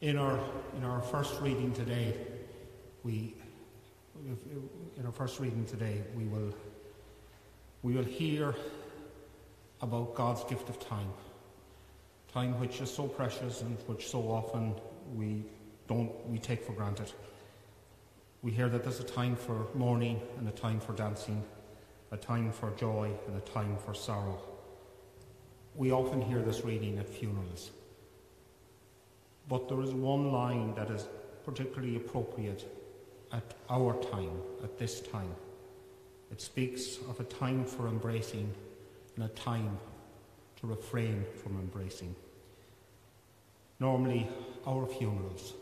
In our, in our first reading today, we, in our first reading today, we will, we will hear about God's gift of time. Time which is so precious and which so often we don't, we take for granted. We hear that there's a time for mourning and a time for dancing, a time for joy and a time for sorrow. We often hear this reading at funerals. But there is one line that is particularly appropriate at our time, at this time. It speaks of a time for embracing and a time to refrain from embracing. Normally, our funerals,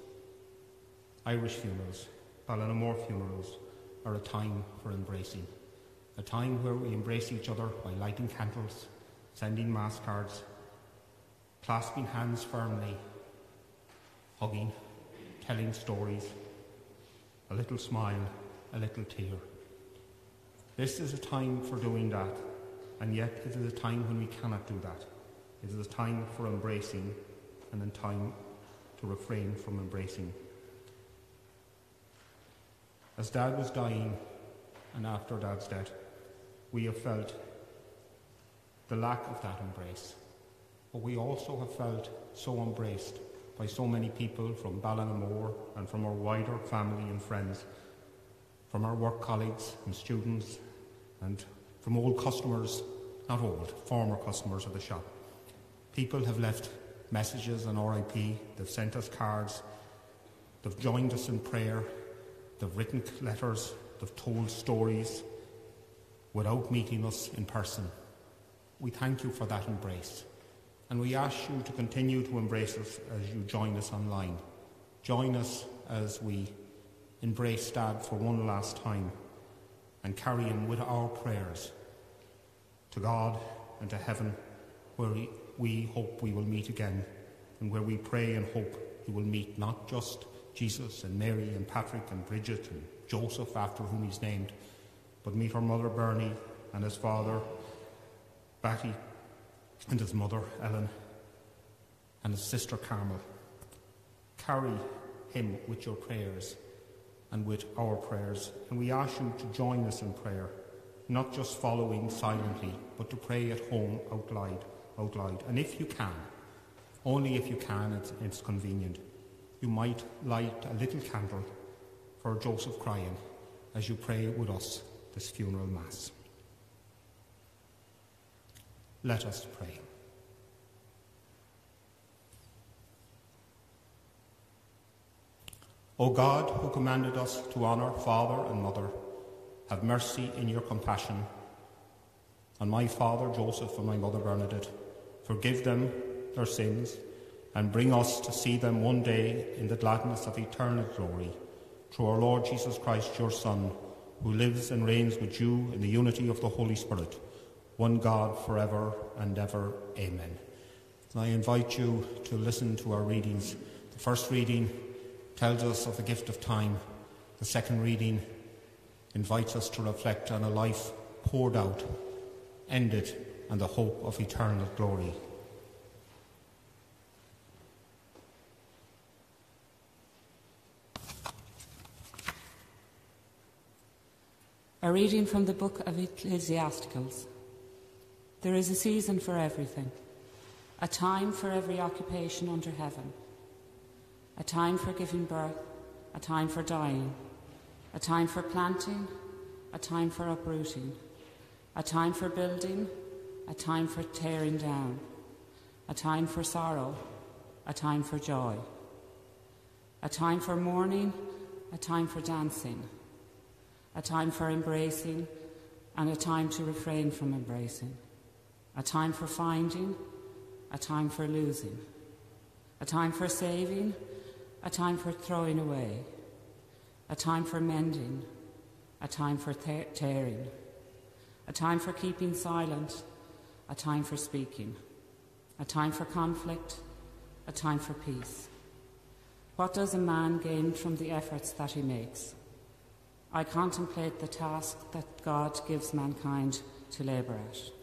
Irish funerals, Ballinamore funerals, are a time for embracing. A time where we embrace each other by lighting candles, sending mass cards, clasping hands firmly, hugging, telling stories, a little smile, a little tear. This is a time for doing that, and yet it is a time when we cannot do that. It is a time for embracing and a time to refrain from embracing. As Dad was dying and after Dad's death, we have felt the lack of that embrace. But we also have felt so embraced by so many people from Ballinamore and from our wider family and friends, from our work colleagues and students, and from old customers, not old, former customers of the shop. People have left messages on RIP, they've sent us cards, they've joined us in prayer, they've written letters, they've told stories without meeting us in person. We thank you for that embrace. And we ask you to continue to embrace us as you join us online. Join us as we embrace Dad for one last time and carry him with our prayers to God and to heaven, where we, hope we will meet again, and where we pray and hope he will meet not just Jesus and Mary and Patrick and Bridget and Joseph, after whom he's named, but meet our mother Bernie and his father Batty and his mother Ellen and his sister Carmel. Carry him with your prayers and with our prayers, and we ask you to join us in prayer, not just following silently, but to pray at home out loud, out loud. And if you can, only if you can, it's, it's convenient, you might light a little candle for Joseph Cryan as you pray with us this funeral mass. Let us pray. O God, who commanded us to honour father and mother, have mercy in your compassion on my father Joseph and my mother Bernadette. Forgive them their sins and bring us to see them one day in the gladness of eternal glory. Through our Lord Jesus Christ, your Son, who lives and reigns with you in the unity of the Holy Spirit, one God forever and ever. Amen. And I invite you to listen to our readings. The first reading tells us of the gift of time. The second reading invites us to reflect on a life poured out, ended, and the hope of eternal glory. A reading from the book of Ecclesiastes. There is a season for everything, a time for every occupation under heaven, a time for giving birth, a time for dying, a time for planting, a time for uprooting, a time for building, a time for tearing down, a time for sorrow, a time for joy, a time for mourning, a time for dancing, a time for embracing, and a time to refrain from embracing, a time for finding, a time for losing, a time for saving, a time for throwing away, a time for mending, a time for te- tearing, a time for keeping silent, a time for speaking, a time for conflict, a time for peace. What does a man gain from the efforts that he makes? I contemplate the task that God gives mankind to labour at.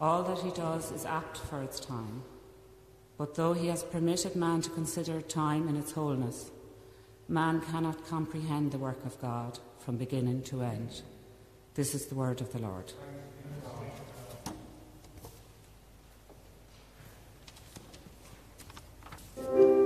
All that he does is apt for its time. But though he has permitted man to consider time in its wholeness, man cannot comprehend the work of God from beginning to end. This is the word of the Lord. He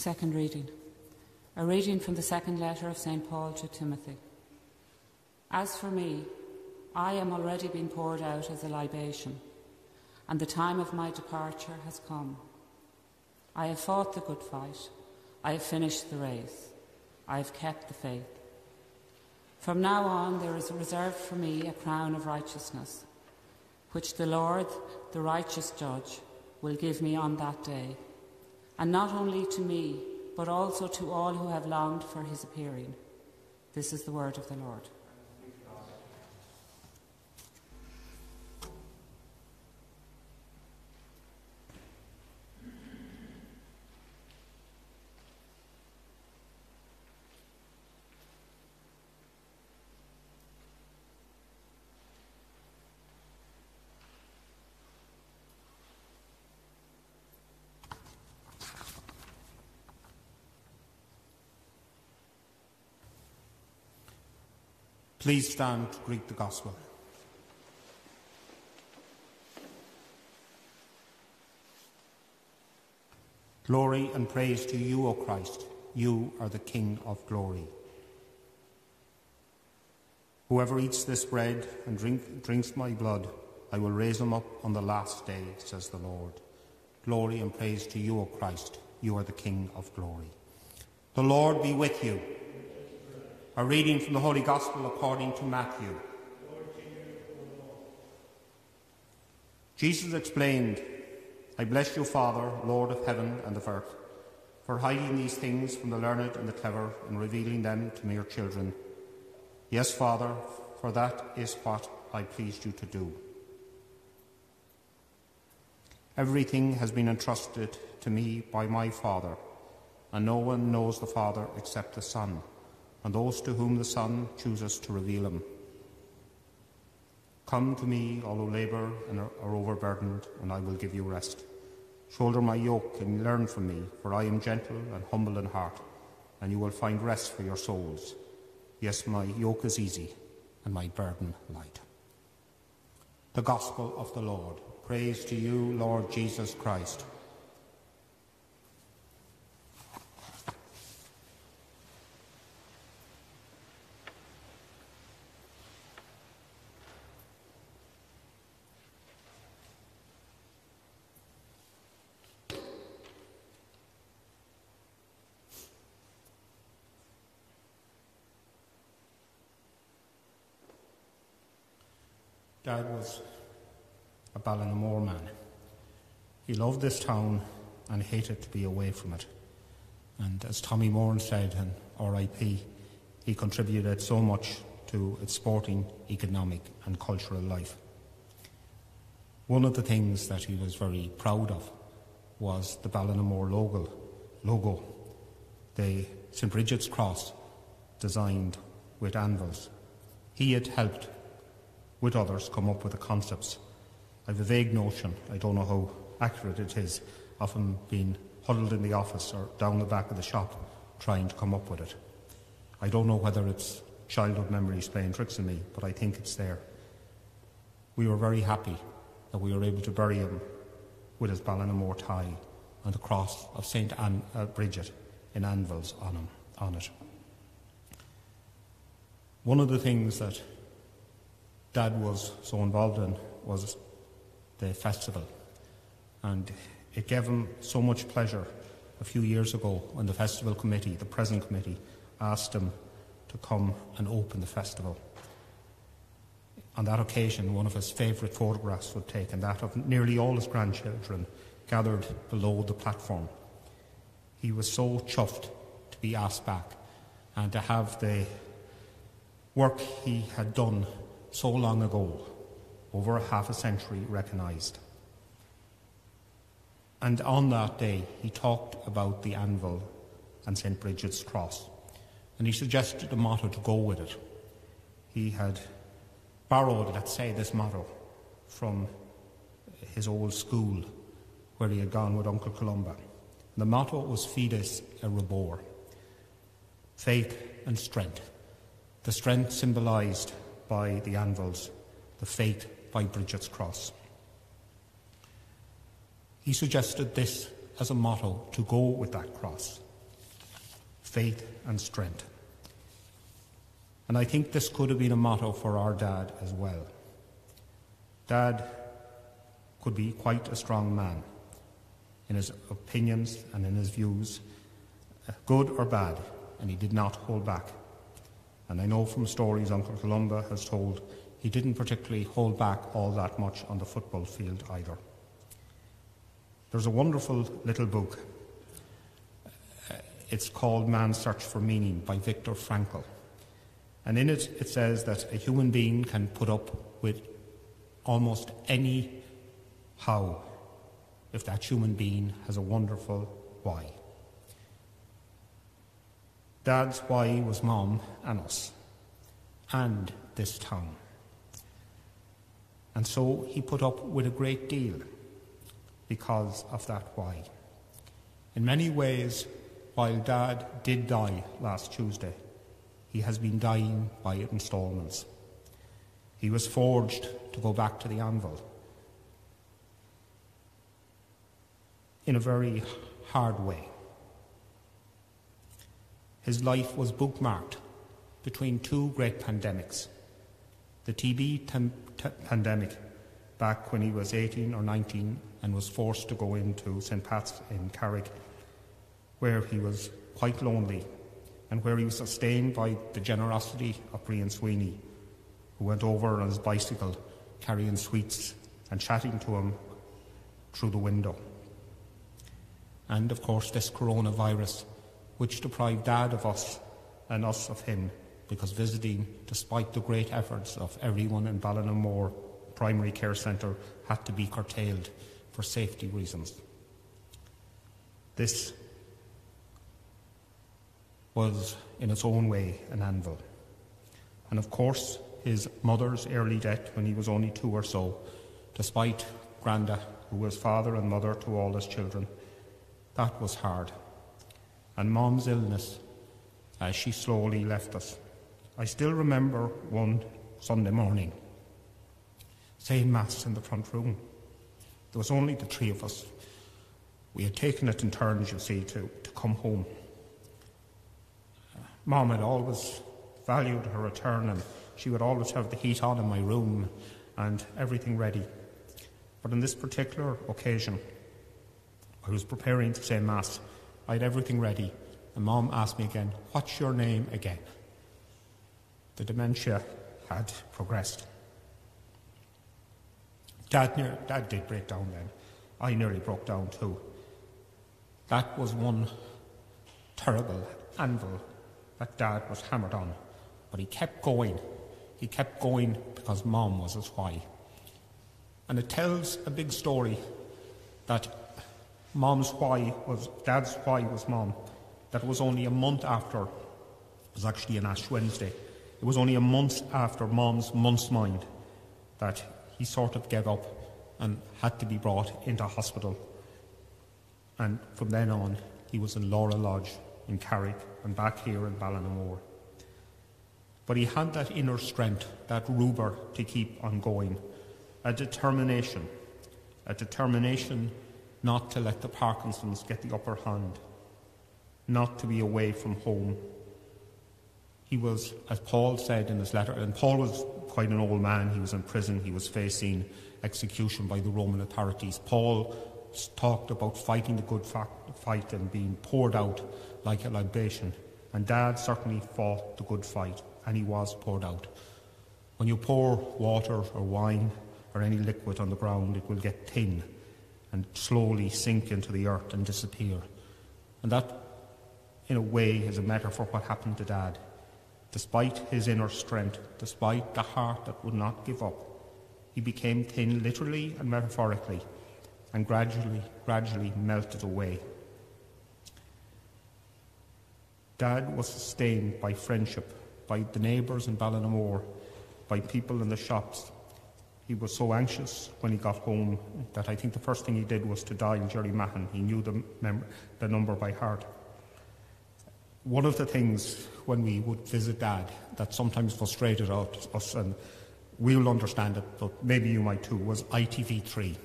Second reading. A reading from the second letter of St. Paul to Timothy. As for me, I am already being poured out as a libation, and the time of my departure has come. I have fought the good fight, I have finished the race, I have kept the faith. From now on, there is reserved for me a crown of righteousness, which the Lord, the righteous judge, will give me on that day, and not only to me, but also to all who have longed for his appearing. This is the word of the Lord. Please stand to greet the gospel. Glory and praise to you, O Christ. You are the King of glory. Whoever eats this bread and drink, drinks my blood, I will raise him up on the last day, says the Lord. Glory and praise to you, O Christ. You are the King of glory. The Lord be with you. A reading from the Holy Gospel according to Matthew. Jesus explained, I bless you, Father, Lord of heaven and of earth, for hiding these things from the learned and the clever and revealing them to mere children. Yes, Father, for that is what I pleased you to do. Everything has been entrusted to me by my Father, and no one knows the Father except the Son, and those to whom the Son chooses to reveal him. Come to me, all who labour and are overburdened, and I will give you rest. Shoulder my yoke and learn from me, for I am gentle and humble in heart, and you will find rest for your souls. Yes, my yoke is easy and my burden light. The Gospel of the Lord. Praise to you, Lord Jesus Christ. Dad was a Ballinamore man. He loved this town and hated to be away from it. And as Tommy Moran said, and RIP, he contributed so much to its sporting, economic, and cultural life. One of the things that he was very proud of was the Ballinamore logo, logo the St. Bridget's cross designed with anvils. He had helped with others come up with the concepts. I have a vague notion, I don't know how accurate it is, often being huddled in the office or down the back of the shop trying to come up with it. I don't know whether it's childhood memories playing tricks on me, but I think it's there. We were very happy that we were able to bury him with his Ballinamore tie and the cross of St. Anne, uh, Bridget in anvils on, him, on it. One of the things that Dad was so involved in was the festival. And it gave him so much pleasure a few years ago when the festival committee, the present committee, asked him to come and open the festival. On that occasion, one of his favourite photographs was taken, that of nearly all his grandchildren gathered below the platform. He was so chuffed to be asked back and to have the work he had done so long ago, over half a century, recognised. And on that day, he talked about the anvil and St. Bridget's cross, and he suggested a motto to go with it. He had borrowed, let's say, this motto from his old school where he had gone with Uncle Columba. The motto was Fides et Robur, faith and strength. The strength symbolised by the anvils, the faith by Bridget's cross. He suggested this as a motto to go with that cross faith and strength. And I think this could have been a motto for our dad as well. Dad could be quite a strong man in his opinions and in his views, good or bad, and he did not hold back. And I know from stories Uncle Columba has told, he didn't particularly hold back all that much on the football field either. There's a wonderful little book. Uh, It's called Man's Search for Meaning by Viktor Frankl. And in it, it says that a human being can put up with almost any how if that human being has a wonderful why. Dad's why he was mom and us, and this town. And so he put up with a great deal because of that why. In many ways, while Dad did die last Tuesday, he has been dying by instalments. He was forged to go back to the anvil in a very hard way. His life was bookmarked between two great pandemics the TB tem- t- pandemic back when he was 18 or 19 and was forced to go into St. Pat's in Carrick, where he was quite lonely and where he was sustained by the generosity of Brian Sweeney, who went over on his bicycle carrying sweets and chatting to him through the window. And of course, this coronavirus, which deprived Dad of us and us of him, because visiting, despite the great efforts of everyone in Ballinamore Primary Care Centre, had to be curtailed for safety reasons. This was, in its own way, an anvil. And of course, his mother's early death when he was only two or so, despite Granda, who was father and mother to all his children, that was hard. And Mom's illness as she slowly left us. I still remember one Sunday morning saying Mass in the front room. There was only the three of us. We had taken it in turns, you see, to, to come home. Mom had always valued her return and she would always have the heat on in my room and everything ready. But on this particular occasion, I was preparing to say Mass. I had everything ready, and Mom asked me again, What's your name again? The dementia had progressed. Dad, Dad did break down then. I nearly broke down too. That was one terrible anvil that Dad was hammered on. But he kept going. He kept going because Mom was his why. And it tells a big story that Mom's why was, Dad's why was Mom. That was only a month after, it was actually an Ash Wednesday. It was only a month after Mom's month's mind that he sort of gave up and had to be brought into hospital. And from then on, he was in Laura Lodge in Carrick and back here in Ballinamore. But he had that inner strength, that robur to keep on going, a determination, a determination not to let the Parkinsons get the upper hand, not to be away from home. He was, as Paul said in his letter, and Paul was quite an old man, he was in prison, he was facing execution by the Roman authorities. Paul talked about fighting the good fight and being poured out like a libation. And Dad certainly fought the good fight, and he was poured out. When you pour water or wine or any liquid on the ground, it will get thin and slowly sink into the earth and disappear. And that, in a way, is a metaphor for what happened to Dad. Despite his inner strength, despite the heart that would not give up, he became thin literally and metaphorically and gradually, gradually melted away. Dad was sustained by friendship, by the neighbours in Ballinamore, by people in the shops. He was so anxious when he got home that I think the first thing he did was to dial Jerry Mahon. He knew the, mem- the number by heart. One of the things when we would visit Dad that sometimes frustrated us, and we'll understand it, but maybe you might too, was ITV3.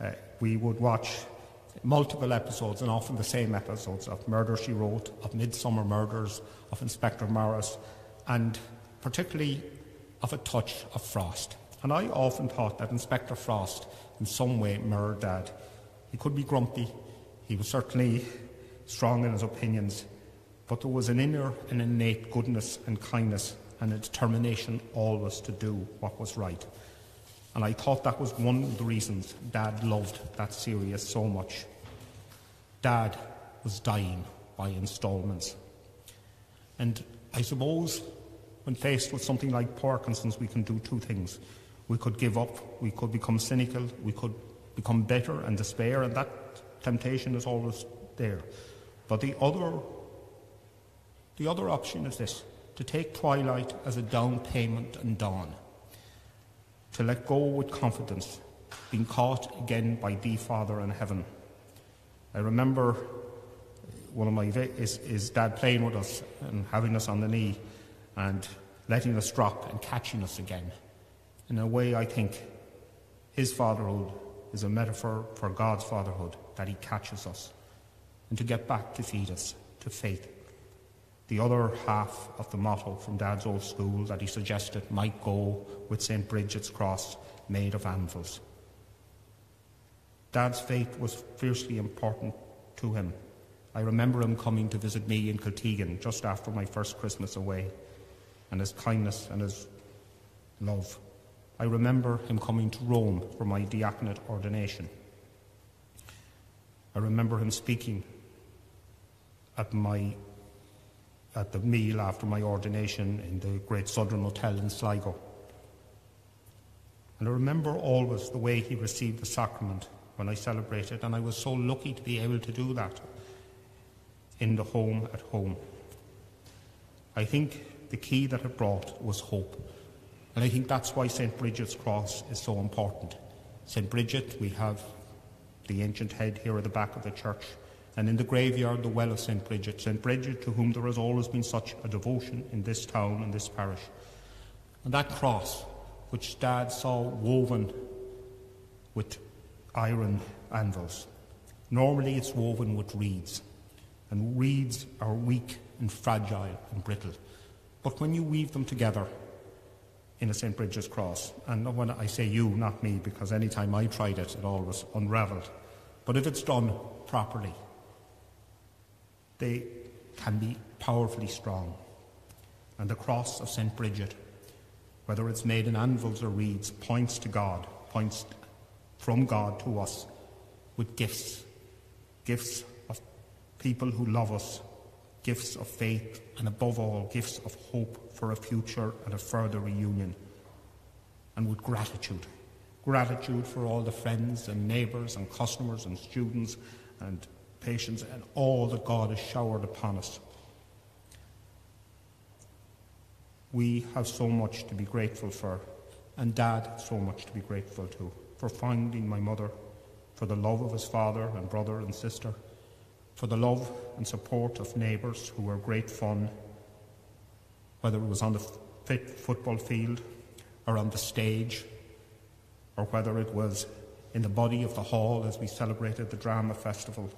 Uh, we would watch multiple episodes, and often the same episodes of Murder She Wrote, of Midsomer Murders, of Inspector Morse, and particularly of a touch of Frost. And I often thought that Inspector Frost, in some way, mirrored Dad. He could be grumpy, he was certainly strong in his opinions, but there was an inner and innate goodness and kindness and a determination always to do what was right. And I thought that was one of the reasons Dad loved that series so much. Dad was dying by instalments. And I suppose when faced with something like Parkinson's, we can do two things. We could give up, we could become cynical, we could become bitter and despair, and that temptation is always there. But the other, the other option is this to take twilight as a down payment and dawn, to let go with confidence, being caught again by the Father in heaven. I remember uh, one of my is, is dad playing with us and having us on the knee and letting us drop and catching us again. In a way, I think his fatherhood is a metaphor for God's fatherhood, that he catches us and to get back to feed us to faith. The other half of the motto from Dad's old school that he suggested might go with St. Bridget's cross made of anvils. Dad's faith was fiercely important to him. I remember him coming to visit me in Kiltegan just after my first Christmas away, and his kindness and his love. I remember him coming to Rome for my diaconate ordination. I remember him speaking at my at the meal after my ordination in the Great Southern Hotel in Sligo. And I remember always the way he received the sacrament when I celebrated, and I was so lucky to be able to do that in the home at home. I think the key that it brought was hope. And I think that's why St. Bridget's Cross is so important. St. Bridget, we have the ancient head here at the back of the church, and in the graveyard, the well of St. Bridget. St. Bridget, to whom there has always been such a devotion in this town and this parish. And that cross, which Dad saw woven with iron anvils, normally it's woven with reeds. And reeds are weak and fragile and brittle. But when you weave them together in a St. Bridget's cross, and when I say you, not me, because any time I tried it, it always unravelled. But if it's done properly, they can be powerfully strong. And the cross of St. Bridget, whether it's made in anvils or reeds, points to God, points from God to us with gifts gifts of people who love us, gifts of faith, and above all, gifts of hope for a future and a further reunion. And with gratitude gratitude for all the friends and neighbours and customers and students and patients and all that God has showered upon us. We have so much to be grateful for, and Dad so much to be grateful to, for finding my mother, for the love of his father and brother and sister, for the love and support of neighbours who were great fun, whether it was on the football field or on the stage, or whether it was in the body of the hall as we celebrated the drama festival.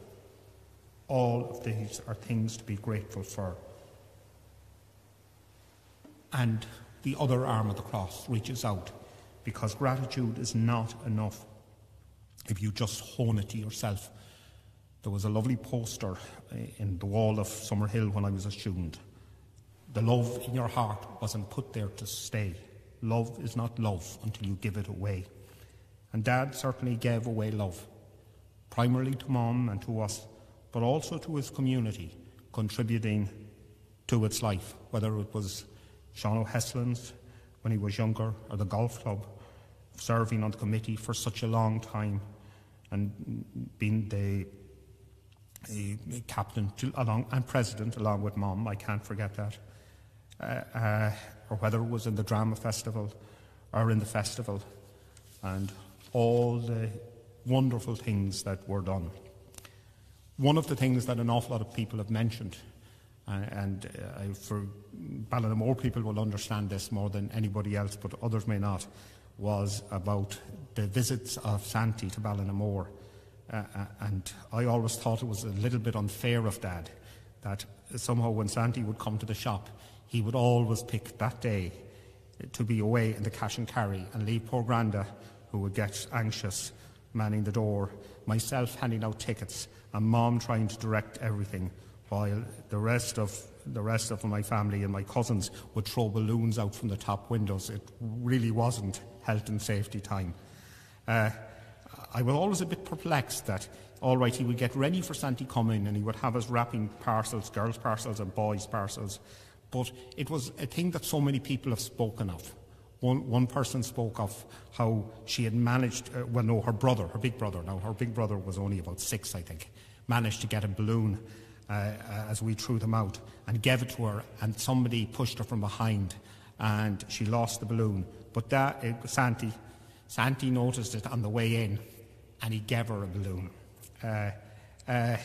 All of these are things to be grateful for. And the other arm of the cross reaches out because gratitude is not enough if you just hone it to yourself. There was a lovely poster uh, in the wall of Summerhill when I was a student. The love in your heart wasn't put there to stay. Love is not love until you give it away. And Dad certainly gave away love, primarily to Mom and to us, but also to his community, contributing to its life, whether it was Sean O'Heslin's when he was younger, or the golf club, serving on the committee for such a long time, and being the captain along, and president along with Mom, I can't forget that. Uh, uh, or whether it was in the drama festival or in the festival, and all the wonderful things that were done. One of the things that an awful lot of people have mentioned, uh, and uh, for Ballinamore people will understand this more than anybody else, but others may not, was about the visits of Santi to Ballinamore uh, uh, and I always thought it was a little bit unfair of Dad that somehow when Santi would come to the shop, he would always pick that day to be away in the cash and carry and leave poor Granda, who would get anxious, manning the door, myself handing out tickets, and Mom trying to direct everything, while the rest of the rest of my family and my cousins would throw balloons out from the top windows. It really wasn't health and safety time. Uh, I was always a bit perplexed that, all right, he would get ready for Santi coming and he would have us wrapping parcels, girls' parcels and boys' parcels. But it was a thing that so many people have spoken of. One, one person spoke of how she had managed, uh, well, no, her brother, her big brother, now her big brother was only about six, I think, managed to get a balloon uh, uh, as we threw them out and gave it to her, and somebody pushed her from behind and she lost the balloon. But that, uh, Santi, Santi noticed it on the way in and he gave her a balloon. Uh, uh,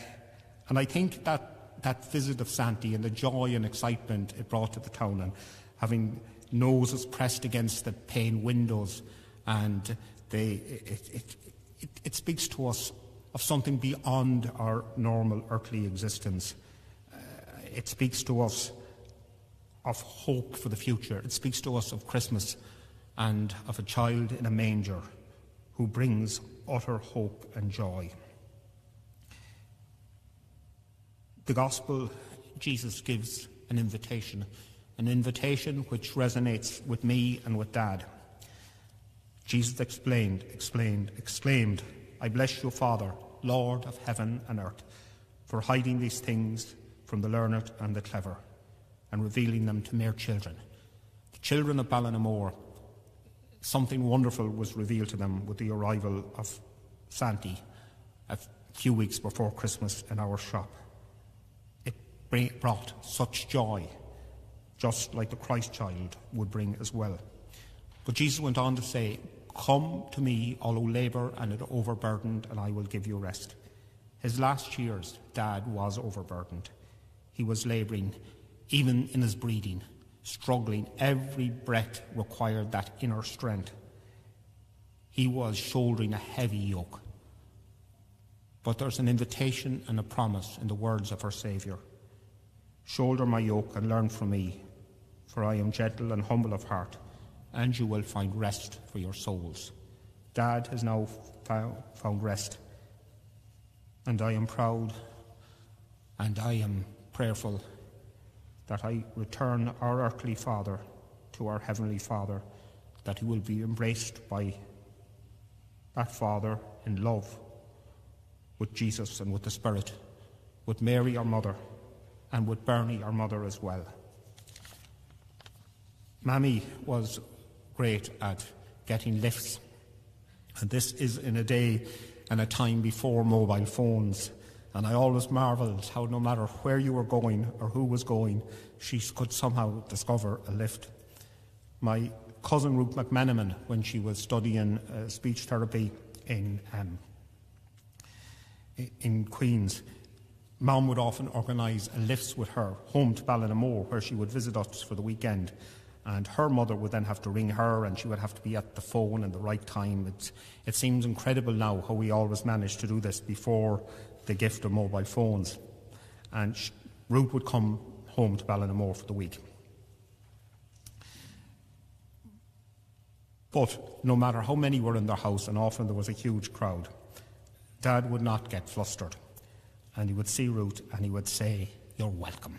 and I think that, that visit of Santi and the joy and excitement it brought to the town and having noses pressed against the pane windows and they, it, it, it, it speaks to us of something beyond our normal earthly existence. Uh, it speaks to us of hope for the future. It speaks to us of Christmas and of a child in a manger who brings utter hope and joy. The gospel, Jesus gives an invitation, an invitation which resonates with me and with Dad. Jesus explained, explained, exclaimed, I bless you, Father, Lord of heaven and earth, for hiding these things from the learned and the clever and revealing them to mere children. The children of Ballinamore, something wonderful was revealed to them with the arrival of Santi a few weeks before Christmas in our shop. It brought such joy, just like the Christ child would bring as well. But Jesus went on to say, Come to me, all who labour and are overburdened, and I will give you rest. His last years, Dad was overburdened. He was labouring, even in his breathing, struggling. Every breath required that inner strength. He was shouldering a heavy yoke. But there's an invitation and a promise in the words of our Saviour Shoulder my yoke and learn from me, for I am gentle and humble of heart, and you will find rest for your souls. Dad has now fou- found rest, and I am proud and I am prayerful that I return our earthly Father to our Heavenly Father, that he will be embraced by that Father in love with Jesus and with the Spirit, with Mary, our mother, and with Bernie, our mother, as well. Mammy was great at getting lifts, and this is in a day and a time before mobile phones. And I always marvelled how, no matter where you were going or who was going, she could somehow discover a lift. My cousin Ruth McManaman, when she was studying uh, speech therapy in um, in Queens, Mom would often organise lifts with her home to Ballinamore, where she would visit us for the weekend. And her mother would then have to ring her, and she would have to be at the phone in the right time. It's, it seems incredible now how we always managed to do this before the gift of mobile phones. And Ruth would come home to Ballinamore for the week. But no matter how many were in their house, and often there was a huge crowd, Dad would not get flustered. And he would see Ruth and he would say, You're welcome.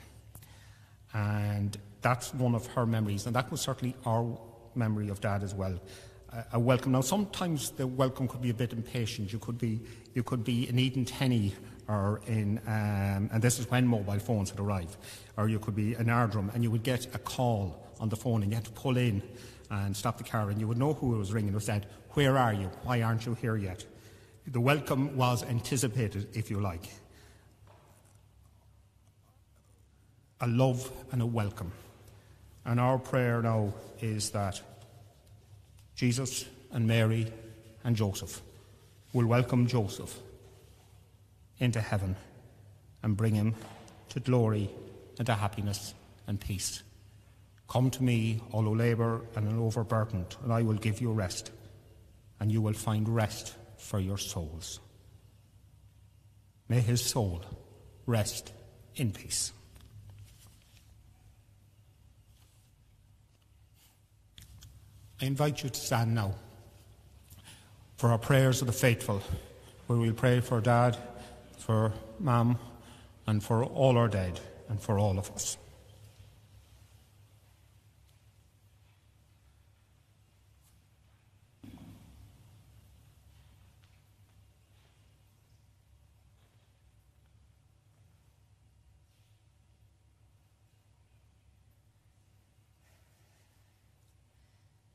And that's one of her memories, and that was certainly our memory of Dad as well. A, welcome. Now, sometimes the welcome could be a bit impatient. You could be, you could be in Eden Tenny or in, um, and this is when mobile phones had arrived, or you could be in Ardrum and you would get a call on the phone and you had to pull in and stop the car and you would know who was ringing. It said, Where are you? Why aren't you here yet? The welcome was anticipated, if you like. A love and a welcome. And our prayer now is that Jesus and Mary and Joseph will welcome Joseph into heaven and bring him to glory and to happiness and peace. Come to me, all who labour and are overburdened, and I will give you rest, and you will find rest for your souls. May his soul rest in peace. I invite you to stand now for our prayers of the faithful, where we'll pray for Dad, for Mum, and for all our dead, and for all of us.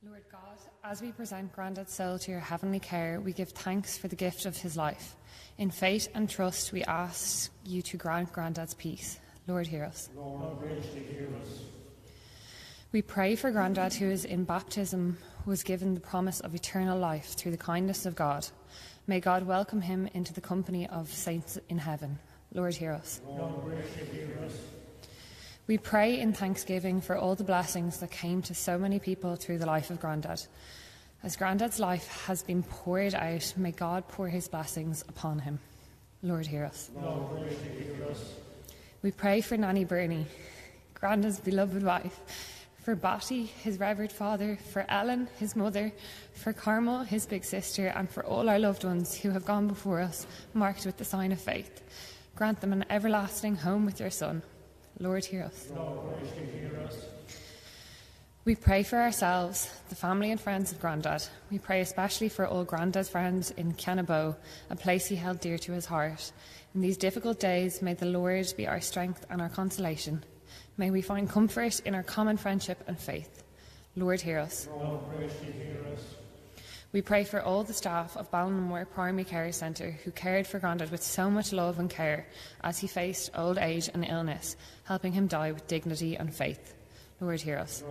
Lord God, as we present Grandad's soul to your heavenly care, we give thanks for the gift of his life. In faith and trust, we ask you to grant Grandad's peace. Lord, hear us. Lord, hear us. We pray for Grandad, who is in baptism, was given the promise of eternal life through the kindness of God. May God welcome him into the company of saints in heaven. Lord, hear us. We pray in thanksgiving for all the blessings that came to so many people through the life of Grandad. As Grandad's life has been poured out, may God pour his blessings upon him. Lord, hear us. We pray for Nanny Bernie, Grandad's beloved wife, for Batty, his revered father, for Ellen, his mother, for Carmel, his big sister, and for all our loved ones who have gone before us, marked with the sign of faith. Grant them an everlasting home with your Son. Lord, hear us. We pray for ourselves, the family and friends of Grandad. We pray especially for all Grandad's friends in Kenabo, a place he held dear to his heart. In these difficult days, may the Lord be our strength and our consolation. May we find comfort in our common friendship and faith. Lord, hear us. We pray for all the staff of Ballinamore Primary Care Centre who cared for Grandad with so much love and care as he faced old age and illness, helping him die with dignity and faith. Lord, hear us.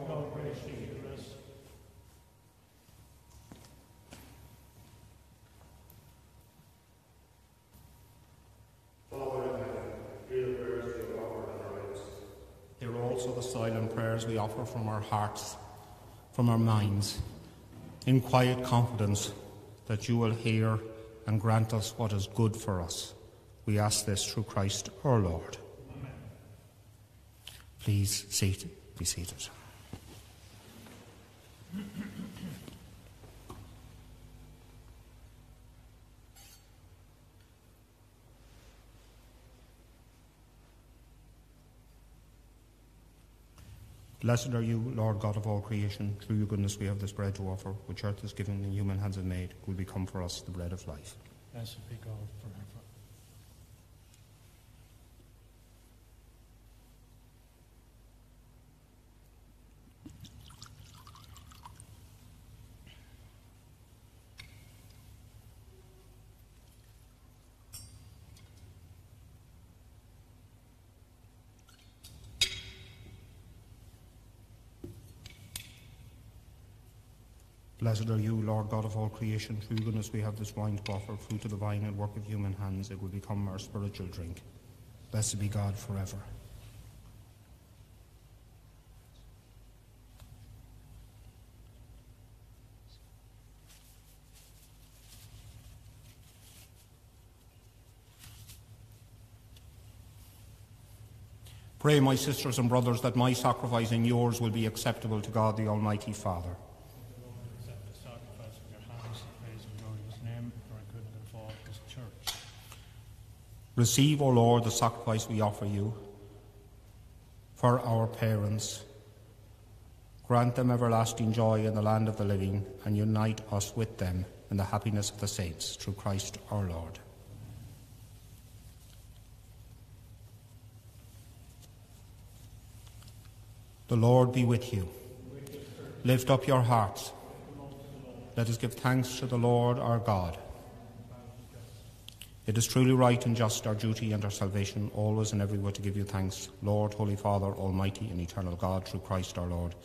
Father in heaven, hear the prayers we have offered on our lips. Hear also the silent prayers we offer from our hearts, from our minds, in quiet confidence that you will hear and grant us what is good for us. We ask this through Christ our Lord. Please seat, be seated. Blessed are you, Lord God of all creation. Through your goodness we have this bread to offer, which earth has given and human hands have made, will become for us the bread of life. Blessed be God forever. Blessed are you, Lord God of all creation. Through goodness we have this wine to offer, fruit of the vine and work of human hands. It will become our spiritual drink. Blessed be God forever. Pray, my sisters and brothers, that my sacrifice and yours will be acceptable to God the Almighty Father. The Lord accept the sacrifice of your hands, praise and glory of his name, for our good and for all his church. Receive, O Lord, the sacrifice we offer you for our parents. Grant them everlasting joy in the land of the living and unite us with them in the happiness of the saints through Christ our Lord. The Lord be with you. Lift up your hearts. Let us give thanks to the Lord our God. It is truly right and just, our duty and our salvation, always and everywhere to give you thanks, Lord, Holy Father, Almighty and eternal God, through Christ our Lord.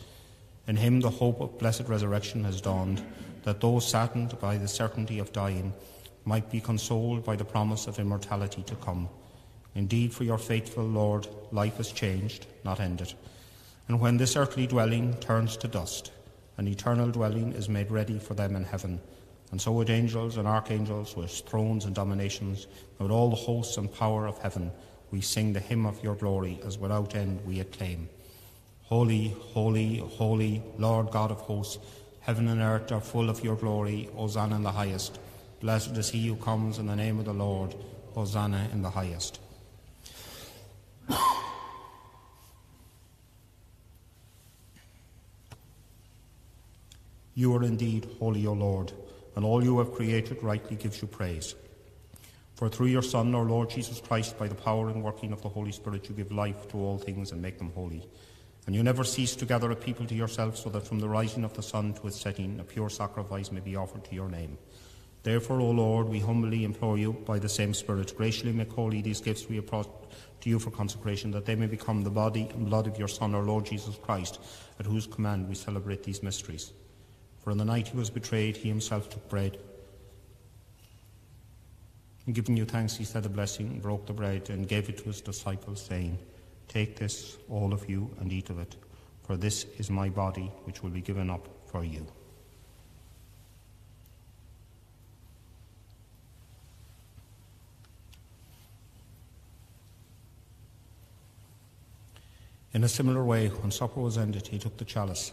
In him the hope of blessed resurrection has dawned, that those saddened by the certainty of dying might be consoled by the promise of immortality to come. Indeed, for your faithful Lord, life is changed, not ended. And when this earthly dwelling turns to dust, an eternal dwelling is made ready for them in heaven. And so with angels and archangels, with thrones and dominations, and with all the hosts and power of heaven, we sing the hymn of your glory, as without end we acclaim. Holy, holy, holy, Lord God of hosts, heaven and earth are full of your glory. Hosanna in the highest. Blessed is he who comes in the name of the Lord. Hosanna in the highest. You are indeed holy, O Lord, and all you have created rightly gives you praise. For through your Son, our Lord Jesus Christ, by the power and working of the Holy Spirit, you give life to all things and make them holy. And you never cease to gather a people to yourself, so that from the rising of the sun to its setting, a pure sacrifice may be offered to your name. Therefore, O Lord, we humbly implore you, by the same Spirit, graciously make holy these gifts we brought to you for consecration, that they may become the body and blood of your Son, our Lord Jesus Christ, at whose command we celebrate these mysteries. For on the night he was betrayed, he himself took bread. And giving you thanks, he said a blessing, broke the bread, and gave it to his disciples, saying, Take this, all of you, and eat of it, for this is my body, which will be given up for you. In a similar way, when supper was ended, he took the chalice,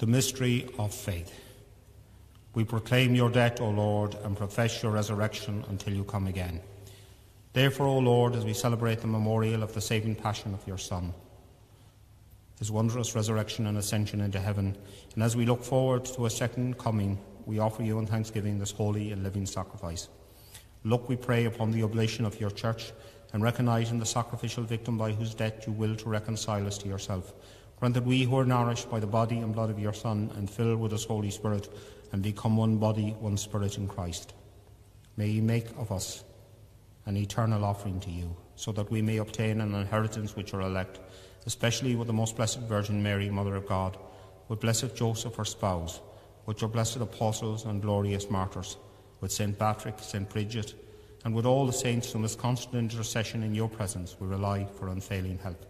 The mystery of faith. We proclaim your death, O Lord, and profess your resurrection until you come again. Therefore, O Lord, as we celebrate the memorial of the saving passion of your Son, his wondrous resurrection and ascension into heaven, and as we look forward to a second coming, we offer you in thanksgiving this holy and living sacrifice. Look, we pray, upon the oblation of your church, and recognize in the sacrificial victim by whose death you will to reconcile us to yourself. Grant that we who are nourished by the body and blood of your Son and filled with his Holy Spirit and become one body, one spirit in Christ. May he make of us an eternal offering to you, so that we may obtain an inheritance which are elect, especially with the most blessed Virgin Mary, Mother of God, with blessed Joseph, her spouse, with your blessed apostles and glorious martyrs, with St. Patrick, St. Bridget, and with all the saints whom his constant intercession in your presence we rely for unfailing help.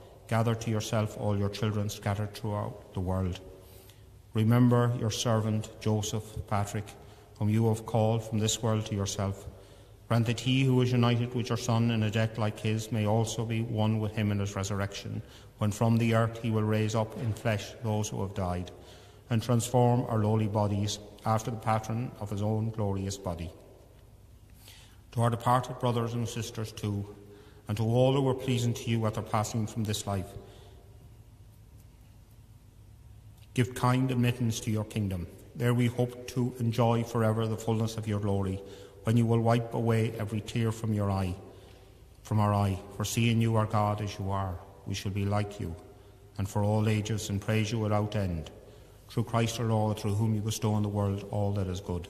gather to yourself all your children scattered throughout the world. Remember your servant Joseph Patrick, whom you have called from this world to yourself. Grant that he who is united with your Son in a death like his may also be one with him in his resurrection, when from the earth he will raise up in flesh those who have died, and transform our lowly bodies after the pattern of his own glorious body. To our departed brothers and sisters too, and to all who were pleasing to you at their passing from this life, give kind admittance to your kingdom. There we hope to enjoy forever the fullness of your glory, when you will wipe away every tear from your eye, from our eye. For seeing you, our God, as you are, we shall be like you, and for all ages, and praise you without end. Through Christ our Lord, through whom you bestow on the world all that is good.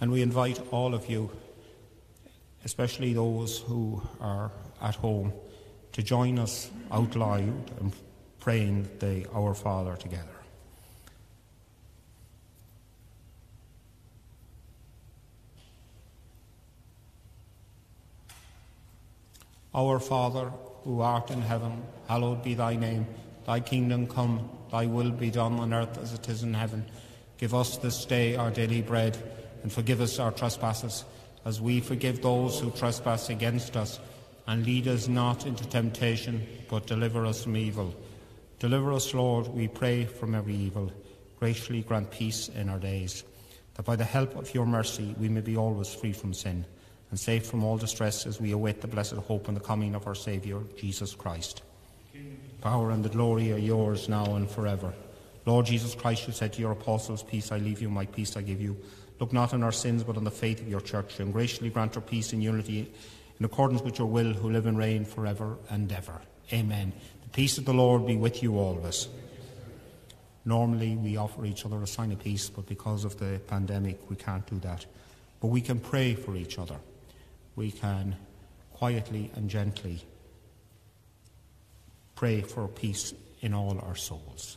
And we invite all of you, especially those who are at home, to join us out loud in praying the Our Father together. Our Father, who art in heaven, hallowed be thy name. Thy kingdom come, thy will be done on earth as it is in heaven. Give us this day our daily bread, and forgive us our trespasses, as we forgive those who trespass against us. And lead us not into temptation, but deliver us from evil. Deliver us, Lord, we pray, from every evil. Graciously grant peace in our days, that by the help of your mercy we may be always free from sin, and safe from all distress as we await the blessed hope and the coming of our Saviour, Jesus Christ. Power and the glory are yours now and forever. Lord Jesus Christ, you said to your apostles, Peace I leave you, my peace I give you. Look not on our sins, but on the faith of your church, and graciously grant her peace and unity in accordance with your will, who live and reign forever and ever. Amen. The peace of the Lord be with you always. Normally, we offer each other a sign of peace, but because of the pandemic, we can't do that. But we can pray for each other. We can quietly and gently pray for peace in all our souls.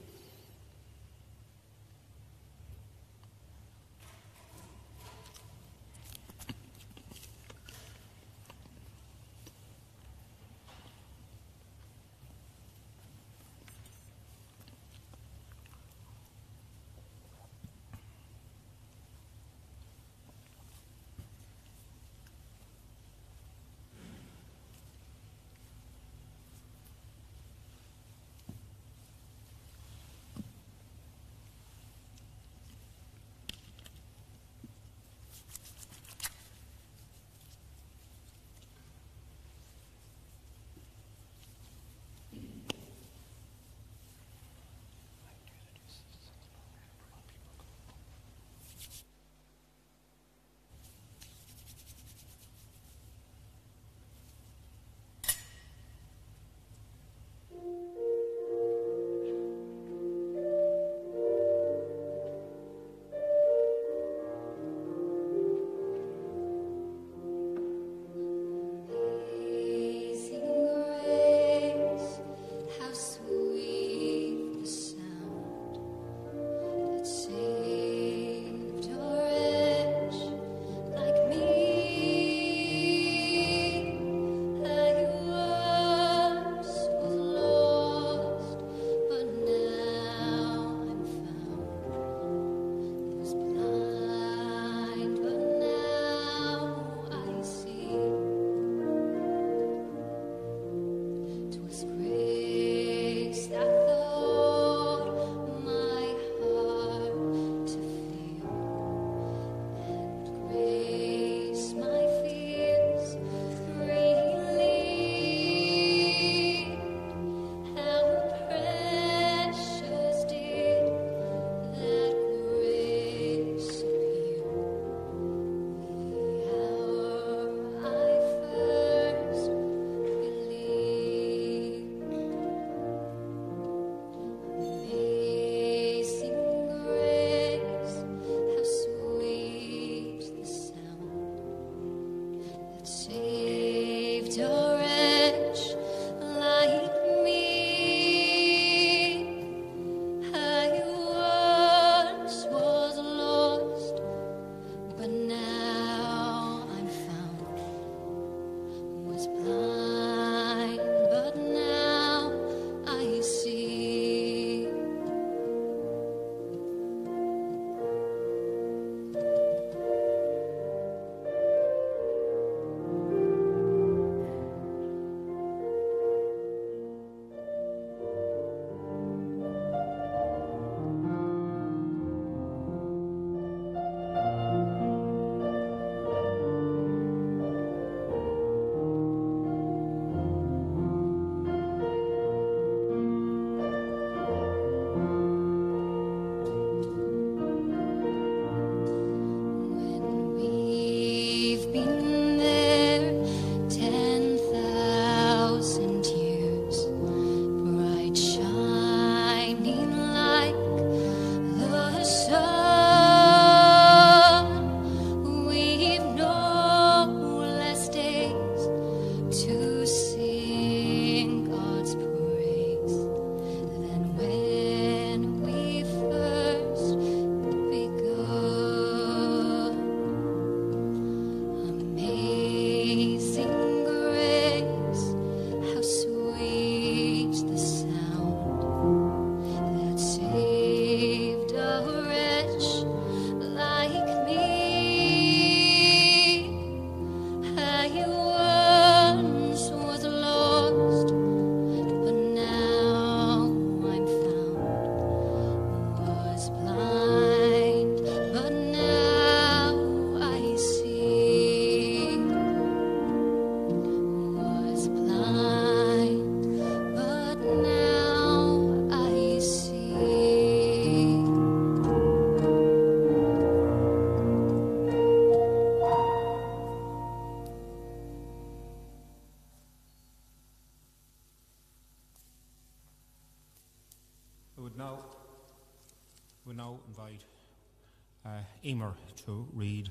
Emer to read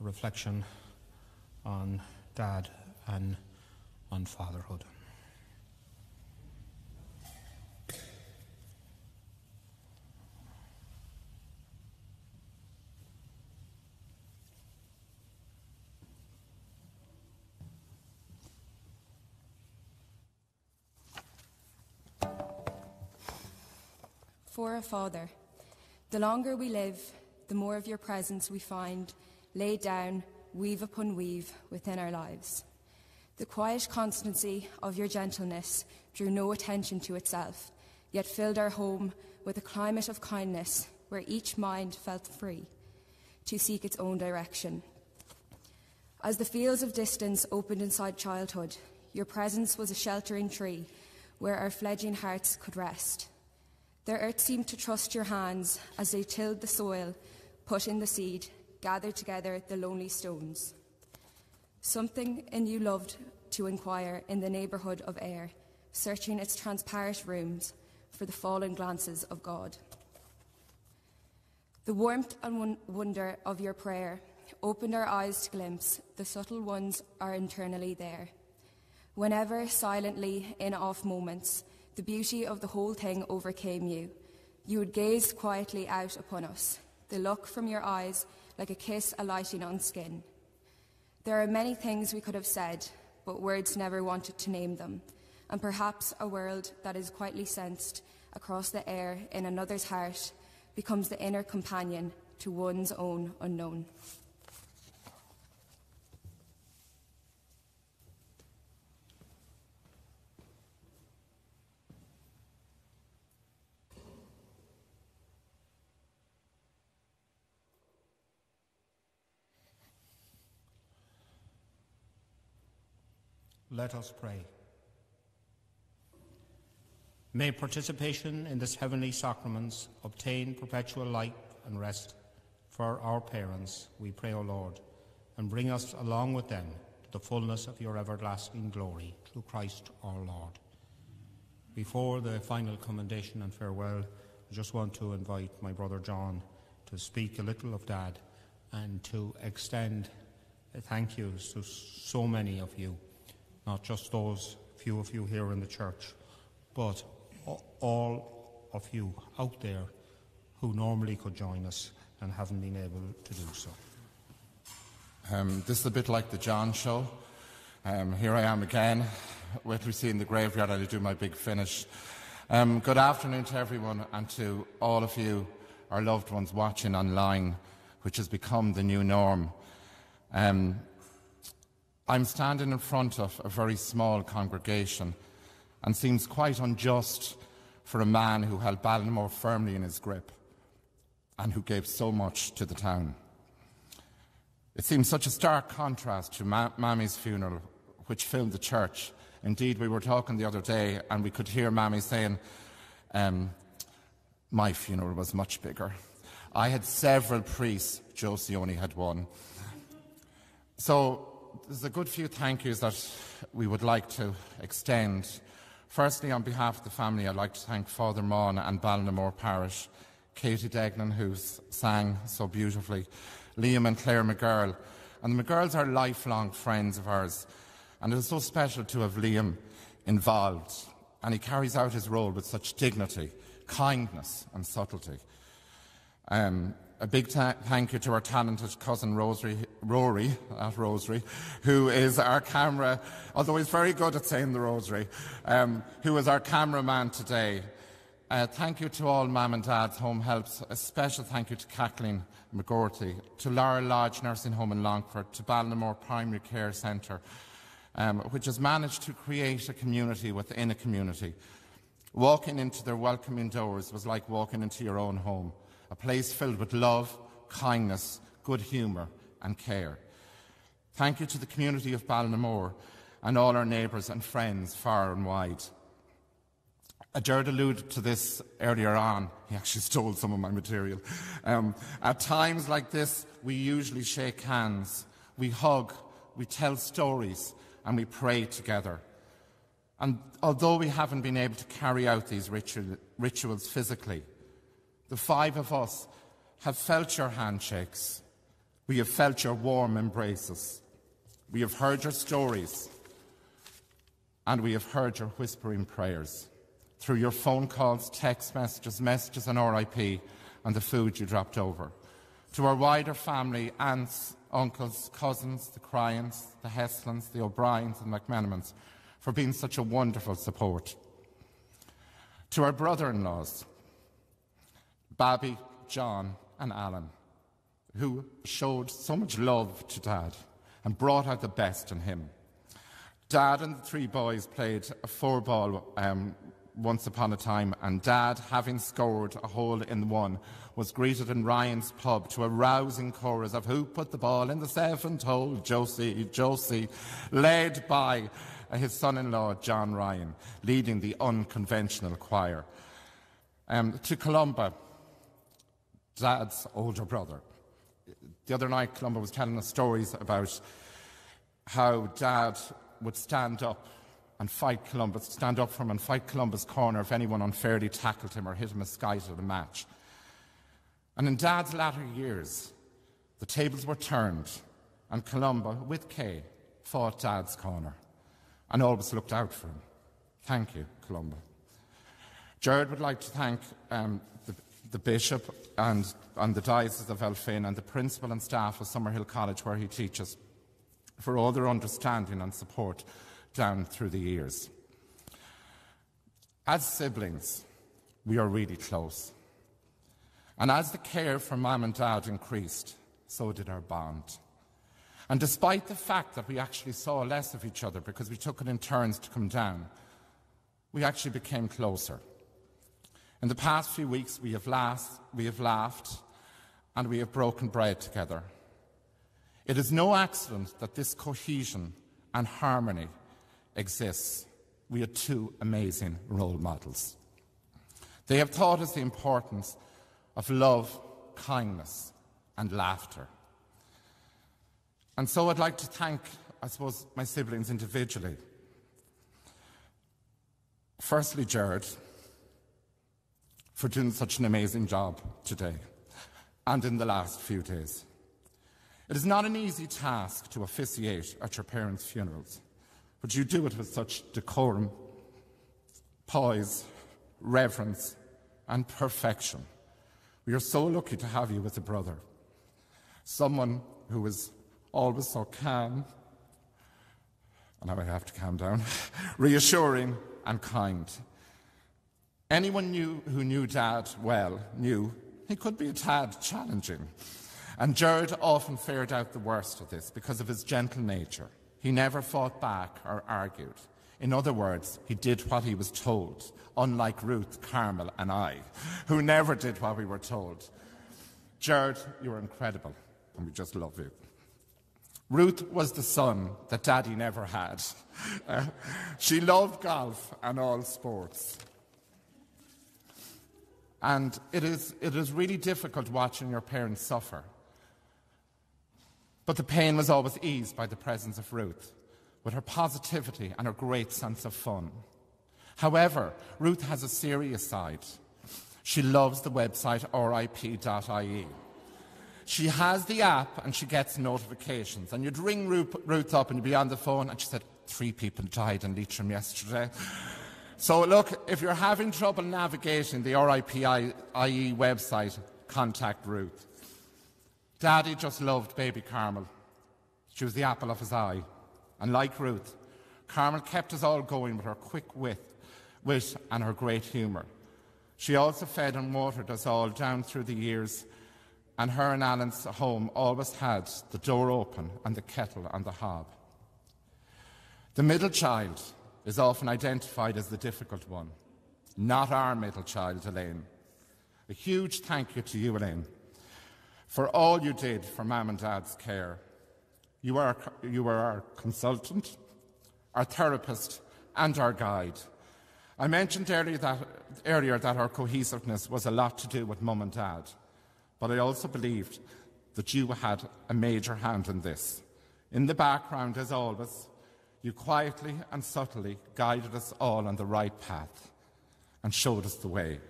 a reflection on dad and on fatherhood. For a father, the longer we live, the more of your presence we find laid down, weave upon weave, within our lives. The quiet constancy of your gentleness drew no attention to itself, yet filled our home with a climate of kindness where each mind felt free to seek its own direction. As the fields of distance opened inside childhood, your presence was a sheltering tree where our fledgling hearts could rest. The earth seemed to trust your hands as they tilled the soil, put in the seed, gather together the lonely stones. Something in you loved to inquire in the neighbourhood of air, searching its transparent rooms for the fallen glances of God. The warmth and wonder of your prayer opened our eyes to glimpse the subtle ones are internally there. Whenever, silently, in off moments, the beauty of the whole thing overcame you, you would gaze quietly out upon us, the look from your eyes like a kiss alighting on skin. There are many things we could have said, but words never wanted to name them, and perhaps a world that is quietly sensed across the air in another's heart becomes the inner companion to one's own unknown. Let us pray. May participation in this heavenly sacraments obtain perpetual light and rest for our parents, we pray, O Lord, and bring us along with them to the fullness of your everlasting glory, through Christ our Lord. Before the final commendation and farewell, I just want to invite my brother John to speak a little of Dad and to extend thank yous to so many of you, not just those few of you here in the church, but all of you out there who normally could join us and haven't been able to do so. Um, this is a bit like the John show. Um, here I am again where we see in the graveyard. I'll do my big finish. Um, good afternoon to everyone and to all of you, our loved ones watching online, which has become the new norm. Um, I'm standing in front of a very small congregation and seems quite unjust for a man who held Ballinamore firmly in his grip and who gave so much to the town. It seems such a stark contrast to Ma- Mammy's funeral, which filled the church. Indeed, we were talking the other day and we could hear Mammy saying, um, My funeral was much bigger. I had several priests, Josie only had one. So, there's a good few thank yous that we would like to extend. Firstly, on behalf of the family, I'd like to thank Father Maughan and Ballinamore Parish, Katie Degnan, who sang so beautifully, Liam and Claire McGurl. And the McGurls are lifelong friends of ours, and it is so special to have Liam involved. And he carries out his role with such dignity, kindness, and subtlety. Um, a big ta- thank you to our talented cousin Rosary, Rory, at Rosary, who is our camera, although he's very good at saying the Rosary, um, who is our cameraman today. Uh, thank you to all Mam and Dad's home helps. A special thank you to Kathleen McGorty, to Laurel Lodge Nursing Home in Longford, to Ballinamore Primary Care Centre, um, which has managed to create a community within a community. Walking into their welcoming doors was like walking into your own home, a place filled with love, kindness, good humour, and care. Thank you to the community of Ballinamore and all our neighbours and friends far and wide. Gerard alluded to this earlier on. He actually stole some of my material. Um, at times like this, we usually shake hands, we hug, we tell stories, and we pray together. And although we haven't been able to carry out these ritual, rituals physically, the five of us have felt your handshakes. We have felt your warm embraces. We have heard your stories. And we have heard your whispering prayers through your phone calls, text messages, messages on RIP, and the food you dropped over. To our wider family, aunts, uncles, cousins, the Cryans, the Heslins, the O'Briens, and McMenamins, for being such a wonderful support. To our brother in laws, Bobby, John, and Alan, who showed so much love to Dad and brought out the best in him. Dad and the three boys played a four ball um, once upon a time, and Dad, having scored a hole in one, was greeted in Ryan's pub to a rousing chorus of Who put the ball in the seventh hole? Josie, Josie, led by his son in law, John Ryan, leading the unconventional choir. Um, to Columba, Dad's older brother. The other night, Columba was telling us stories about how Dad would stand up and fight Columba's, stand up for him and fight Columba's corner if anyone unfairly tackled him or hit him a skite at a match. And in Dad's latter years, the tables were turned, and Columba, with Kay, fought Dad's corner and always looked out for him. Thank you, Columba. Gerard would like to thank um, the, Bishop and, and the Diocese of Elphin and the principal and staff of Summerhill College, where he teaches, for all their understanding and support down through the years. As siblings, we are really close. And as the care for mum and dad increased, so did our bond. And despite the fact that we actually saw less of each other because we took it in turns to come down, we actually became closer. In the past few weeks, we have, laughed, we have laughed and we have broken bread together. It is no accident that this cohesion and harmony exists. We are two amazing role models. They have taught us the importance of love, kindness, and laughter. And so I'd like to thank, I suppose, my siblings individually. Firstly, Gerard, for doing such an amazing job today and in the last few days. It is not an easy task to officiate at your parents' funerals, but you do it with such decorum, poise, reverence, and perfection. We are so lucky to have you as a brother, someone who is always so calm, and now I have to calm down, reassuring and kind. Anyone knew, who knew Dad well knew he could be a tad challenging. And Gerard often fared out the worst of this because of his gentle nature. He never fought back or argued. In other words, he did what he was told, unlike Ruth, Carmel, and I, who never did what we were told. Gerard, you are incredible, and we just love you. Ruth was the son that Daddy never had. Uh, she loved golf and all sports. And it is, it is really difficult watching your parents suffer. But the pain was always eased by the presence of Ruth, with her positivity and her great sense of fun. However, Ruth has a serious side. She loves the website rip.ie. She has the app and she gets notifications. And you'd ring Ruth up and you'd be on the phone and she said, Three people died in Leitrim yesterday. So, look, if you're having trouble navigating the RIPIE website, contact Ruth. Daddy just loved baby Carmel. She was the apple of his eye. And like Ruth, Carmel kept us all going with her quick wit, wit and her great humour. She also fed and watered us all down through the years, and her and Alan's home always had the door open and the kettle on the hob. The middle child is often identified as the difficult one, not our middle child, Elaine. A huge thank you to you, Elaine for all you did for Mum and Dad's care. You are, you were our consultant, our therapist, and our guide. I mentioned earlier that, earlier that our cohesiveness was a lot to do with Mum and Dad, but I also believed that you had a major hand in this. In the background, as always, you quietly and subtly guided us all on the right path and showed us the way.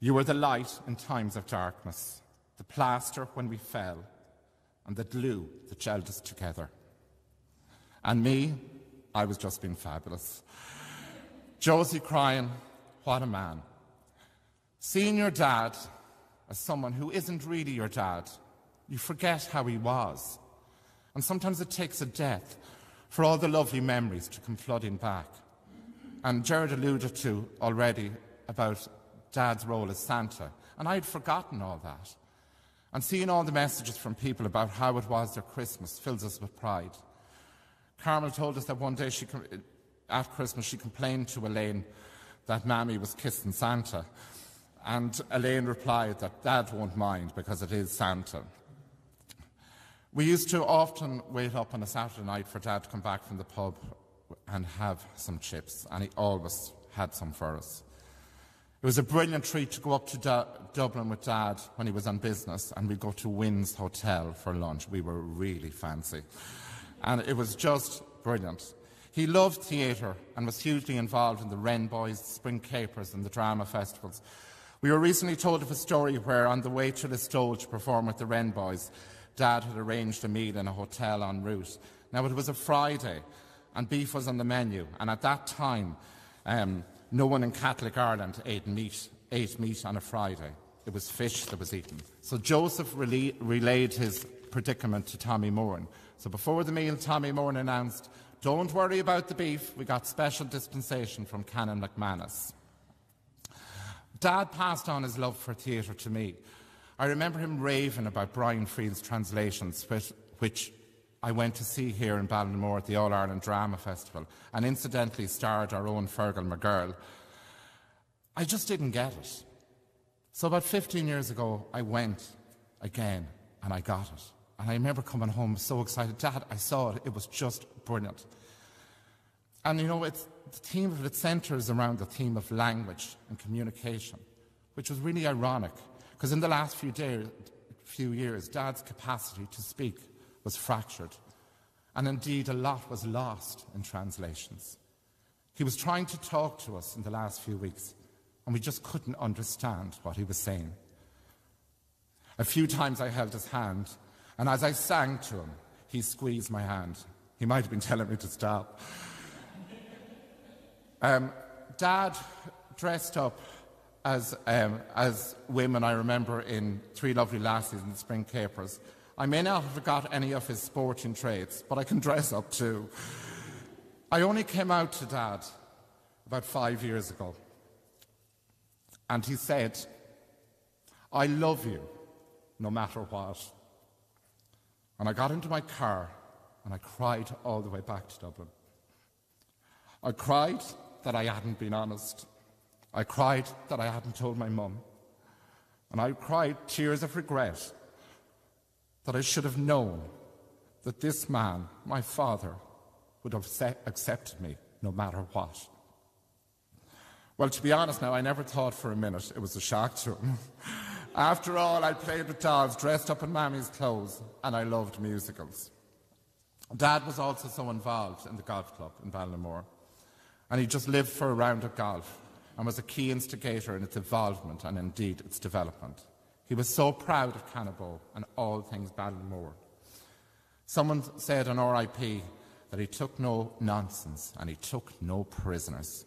You were the light in times of darkness, the plaster when we fell, and the glue that gelled us together. And me, I was just being fabulous. Josie Cryan, what a man. Seeing your dad as someone who isn't really your dad, you forget how he was. And sometimes it takes a death for all the lovely memories to come flooding back. And Gerard alluded to already about Dad's role as Santa, and I'd forgotten all that. And seeing all the messages from people about how it was their Christmas fills us with pride. Carmel told us that one day she, at Christmas she complained to Elaine that Mammy was kissing Santa. And Elaine replied that Dad won't mind because it is Santa. We used to often wait up on a Saturday night for Dad to come back from the pub and have some chips, and he always had some for us. It was a brilliant treat to go up to Du- Dublin with Dad when he was on business, and we'd go to Wynn's Hotel for lunch. We were really fancy. And it was just brilliant. He loved theatre and was hugely involved in the Wren Boys, Spring Capers, and the drama festivals. We were recently told of a story where, on the way to Listowel to perform with the Wren Boys, Dad had arranged a meal in a hotel en route. Now, it was a Friday, and beef was on the menu, and at that time, um, no one in Catholic Ireland ate meat, ate meat on a Friday. It was fish that was eaten. So Joseph rela- relayed his predicament to Tommy Moran. So before the meal, Tommy Moran announced, Don't worry about the beef, we got special dispensation from Canon McManus. Dad passed on his love for theatre to me. I remember him raving about Brian Friel's translations, which, which I went to see here in Ballinamore at the All Ireland Drama Festival, and incidentally starred our own Fergal McGurl. I just didn't get it. So about 15 years ago, I went again, and I got it. And I remember coming home so excited. Dad, I saw it. It was just brilliant. And you know, the theme of it centres around the theme of language and communication, which was really ironic because in the last few, day, few years, Dad's capacity to speak was fractured. And indeed, a lot was lost in translations. He was trying to talk to us in the last few weeks, and we just couldn't understand what he was saying. A few times I held his hand, and as I sang to him, he squeezed my hand. He might have been telling me to stop. Um, Dad dressed up as, um, as women I remember in Three Lovely Lassies and Spring Capers. I may not have got any of his sporting traits, but I can dress up too. I only came out to Dad about five years ago, and he said, I love you no matter what. And I got into my car and I cried all the way back to Dublin. I cried that I hadn't been honest. I cried that I hadn't told my mum. And I cried tears of regret that I should have known that this man, my father, would have accepted me no matter what. Well, to be honest now, I never thought for a minute it was a shock to him. After all, I played with dolls dressed up in Mammy's clothes, and I loved musicals. Dad was also so involved in the golf club in Ballinamore, and he just lived for a round of golf and was a key instigator in its involvement and indeed its development. He was so proud of Cannabo and all things Ballinamore. Someone said on RIP that he took no nonsense and he took no prisoners.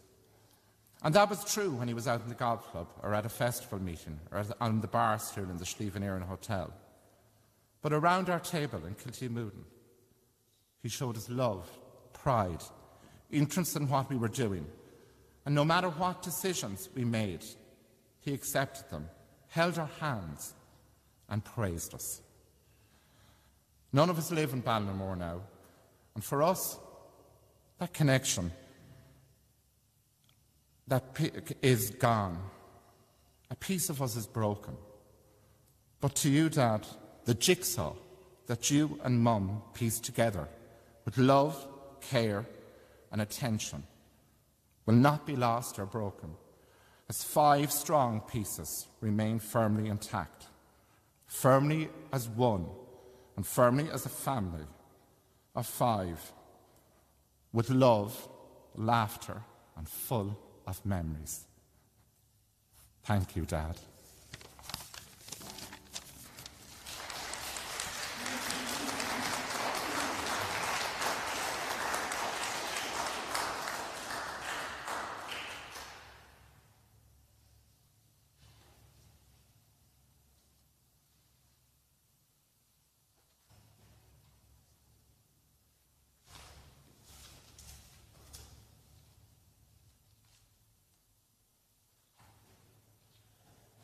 And that was true when he was out in the golf club or at a festival meeting or on the bar stool in the Schleven Hotel. But around our table in Kilteamooden, he showed us love, pride, interest in what we were doing. And no matter what decisions we made, he accepted them, held our hands, and praised us. None of us live in Ballinamore now, and for us, that connection that is gone. A piece of us is broken. But to you, Dad, the jigsaw that you and Mum pieced together with love, care, and attention will not be lost or broken, as five strong pieces remain firmly intact, firmly as one, and firmly as a family of five. with love, laughter, and full of memories. Thank you, Dad.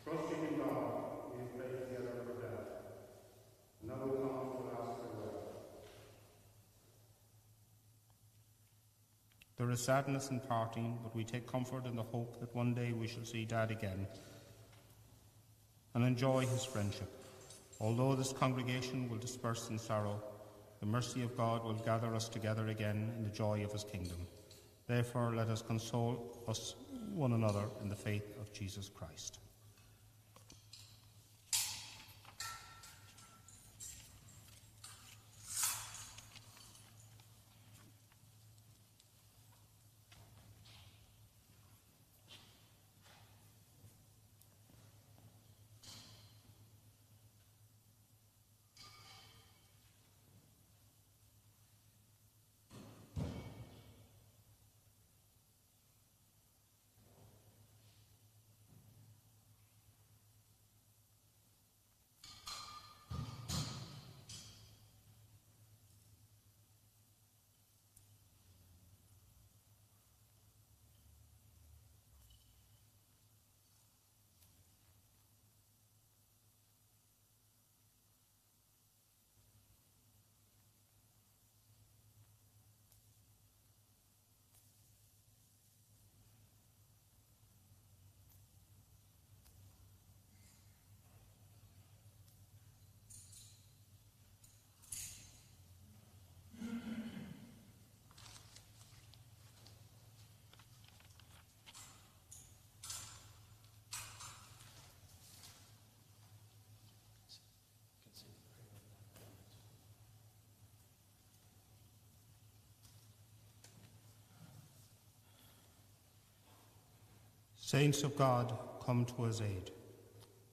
Trusting in God, we have prayed together for death. Now we come to the last farewell. There is sadness in parting, but we take comfort in the hope that one day we shall see Dad again and enjoy his friendship. Although this congregation will disperse in sorrow, the mercy of God will gather us together again in the joy of his kingdom. Therefore, let us console us one another in the faith of Jesus Christ. Saints of God, come to his aid.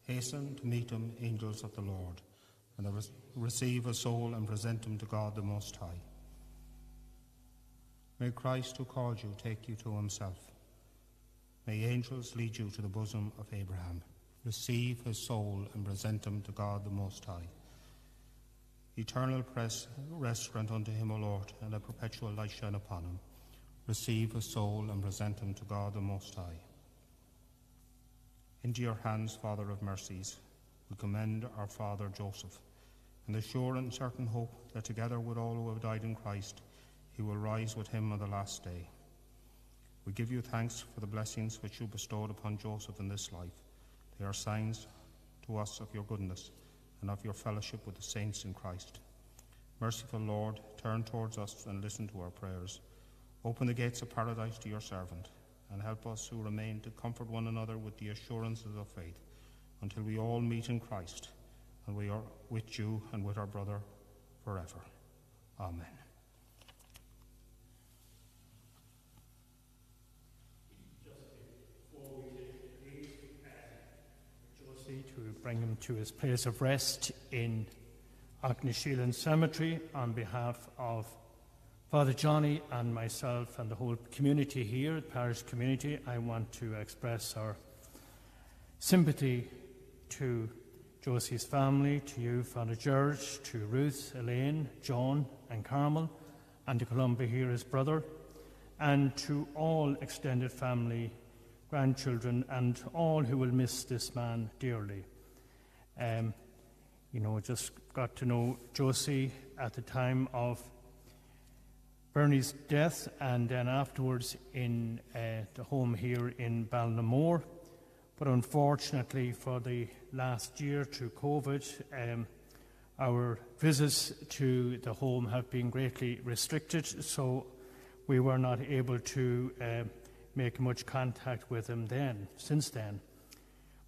Hasten to meet him, angels of the Lord, and receive a soul and present him to God the Most High. May Christ, who called you, take you to himself. May angels lead you to the bosom of Abraham. Receive his soul and present him to God the Most High. Eternal press, rest grant unto him, O Lord, and a perpetual light shine upon him. Receive his soul and present him to God the Most High. Into your hands, Father of mercies, we commend our Father Joseph, in the sure and certain hope that together with all who have died in Christ, he will rise with him on the last day. We give you thanks for the blessings which you bestowed upon Joseph in this life. They are signs to us of your goodness and of your fellowship with the saints in Christ. Merciful Lord, turn towards us and listen to our prayers. Open the gates of paradise to your servant, and help us who remain to comfort one another with the assurances of faith, until we all meet in Christ, and we are with you and with our brother forever. Amen. Josie to bring him to his place of rest in Aughnasheelin Cemetery on behalf of Father Johnny and myself and the whole community here, the parish community. I want to express our sympathy to Josie's family, to you, Father George, to Ruth, Elaine, John, and Carmel, and to Columba here, his brother, and to all extended family, grandchildren, and all who will miss this man dearly. Um, you know, just got to know Josie at the time of Bernie's death, and then afterwards in uh, the home here in Ballinamore. But unfortunately, for the last year through COVID, um, our visits to the home have been greatly restricted, so we were not able to uh, make much contact with him then, since then.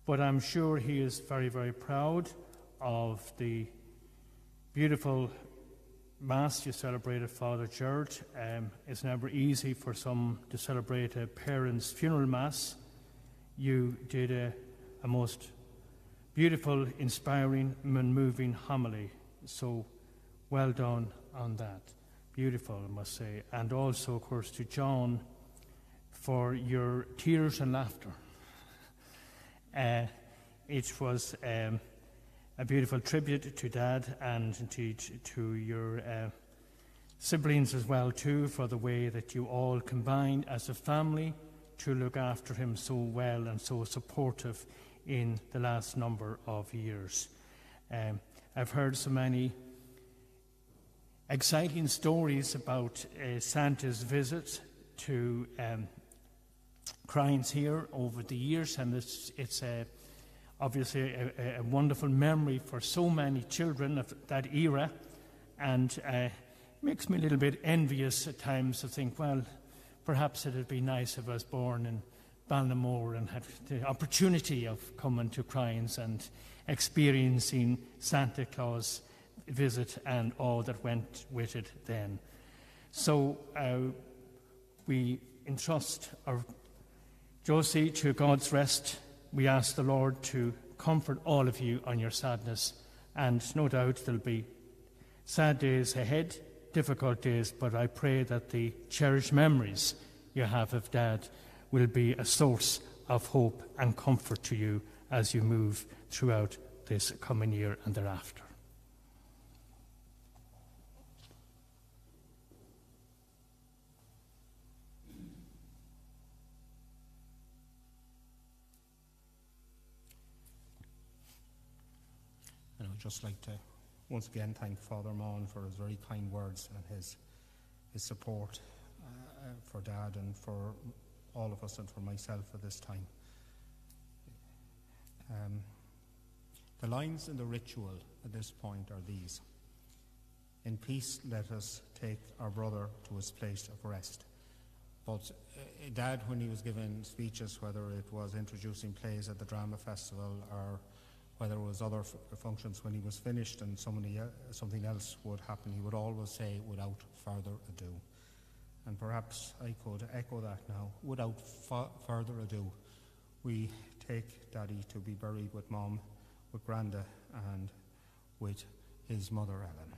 But I'm sure he is very, very proud of the beautiful Mass you celebrated Father Gerard. Um, it's never easy for some to celebrate a parent's funeral Mass. You did a, a most beautiful, inspiring, and moving homily. So well done on that. Beautiful, I must say. And also, of course, to John for your tears and laughter. Uh, it was um, a beautiful tribute to Dad and indeed to your uh, siblings as well too for the way that you all combined as a family to look after him so well and so supportive in the last number of years. Um, I've heard so many exciting stories about uh, Santa's visits to um, here over the years, and it's, it's a, obviously a, a, wonderful memory for so many children of that era, and uh, makes me a little bit envious at times to think, well, perhaps it'd be nice if I was born in Ballinamore and had the opportunity of coming to Cryan's and experiencing Santa Claus visit and all that went with it then. So uh, we entrust our Josie to God's rest. We ask the Lord to comfort all of you on your sadness, and no doubt there'll be sad days ahead, difficult days, but I pray that the cherished memories you have of Dad will be a source of hope and comfort to you as you move throughout this coming year and thereafter. Just like to once again thank Father Mon for his very kind words and his, his support uh, for Dad and for all of us and for myself at this time. Um, the lines in the ritual at this point are these In peace, let us take our brother to his place of rest. But uh, Dad, when he was giving speeches, whether it was introducing plays at the Drama Festival or whether it was other functions, when he was finished and somebody, uh, something else would happen, he would always say, without further ado. And perhaps I could echo that now. Without further ado, we take Daddy to be buried with Mom, with Granda, and with his mother, Ellen.